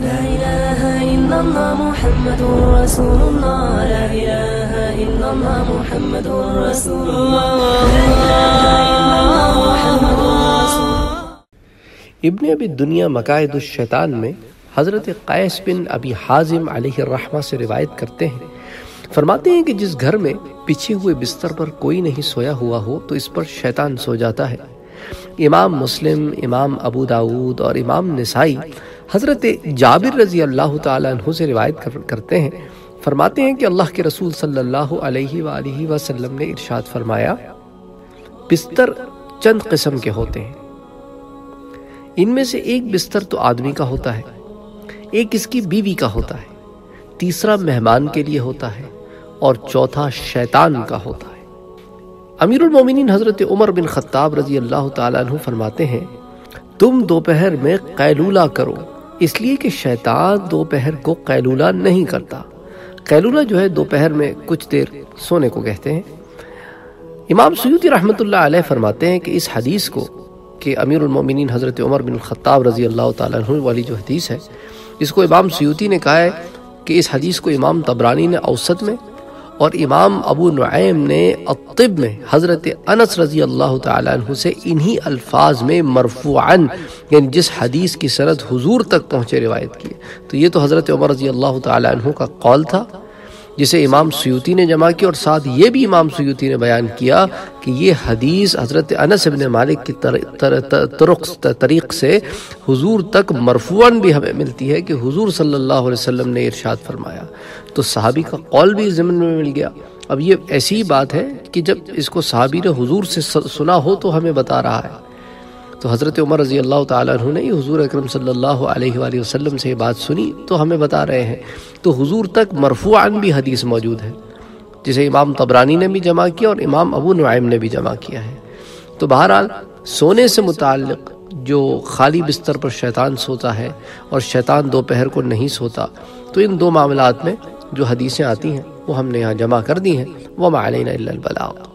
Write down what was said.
لا إله إلا الله محمد رسول الله. لا إله إلا الله محمد رسول الله. ابن ابی دنیا مقاعد الشیطان میں حضرت قیس بن ابی حازم علیہ الرحمہ سے روایت کرتے ہیں۔ فرماتے ہیں کہ جس گھر میں پچھے ہوئے بستر پر کوئی نہیں سویا ہوا ہو تو اس پر شیطان سو جاتا ہے۔ امام مسلم، امام ابو داود اور امام نسائی حضرت جابر رضی اللہ تعالیٰ عنہ سے روایت کرتے ہیں، فرماتے ہیں کہ اللہ کے رسول صلی اللہ علیہ وآلہ وسلم نے ارشاد فرمایا، بستر چند قسم کے ہوتے ہیں۔ ان میں سے ایک بستر تو آدمی کا ہوتا ہے، ایک اس کی بیوی کا ہوتا ہے، تیسرا مہمان کے لیے ہوتا ہے اور چوتھا شیطان کا ہوتا ہے۔ امیر المومنین حضرت عمر بن خطاب رضی اللہ تعالیٰ عنہ فرماتے ہیں، تم دوپہر میں قیلولہ کرو اس لیے کہ شیطان دوپہر کو قیلولہ نہیں کرتا۔ قیلولہ جو ہے دوپہر میں کچھ دیر سونے کو کہتے ہیں۔ امام سیوتی رحمۃ اللہ علیہ فرماتے ہیں کہ اس حدیث کو کہ امیر المومنین حضرت عمر بن خطاب رضی اللہ تعالیٰ عنہ والی جو حدیث ہے، اس کو امام سیوتی نے کہا ہے کہ اس حدیث کو امام تبرانی نے اوسط میں اور امام ابو نعیم نے الطب میں حضرت انس رضی اللہ تعالیٰ عنہ سے انہی الفاظ میں مرفوعاً یعنی جس حدیث کی سند حضور تک پہنچے روایت کی۔ تو یہ تو حضرت عمر رضی اللہ تعالیٰ عنہ کا قول تھا۔ جسے امام سیوتی نے جمع کیا اور ساتھ یہ بھی امام سیوتی نے بیان کیا کہ یہ حدیث حضرت انس بن مالک کی طریق سے حضور تک مرفوعاً بھی ہمیں ملتی ہے کہ حضور صلی اللہ علیہ وسلم نے ارشاد فرمایا۔ تو صحابی کا قول بھی ضمن میں مل گیا۔ اب یہ ایسی بات ہے کہ جب اس کو صحابی نے حضور سے سنا ہو تو ہمیں بتا رہا ہے۔ تو حضرت عمر رضی اللہ تعالیٰ عنہ نے حضور اکرم صلی اللہ علیہ وآلہ وسلم سے یہ بات سنی تو ہمیں بتا رہے ہیں تو حضور تک مرفوعاً بھی حدیث موجود ہے، جسے امام طبرانی نے بھی جمع کیا اور امام ابو نعیم نے بھی جمع کیا ہے۔ تو بہرحال سونے سے متعلق جو خالی بستر پر شیطان سوتا ہے اور شیطان دوپہر کو نہیں سوتا، تو ان دو معاملات میں جو حدیثیں آتی ہیں وہ ہم نے یہاں جمع کر دی ہیں۔ وہ عَلَيْنَا إِلَّا الْبَلَاغُ۔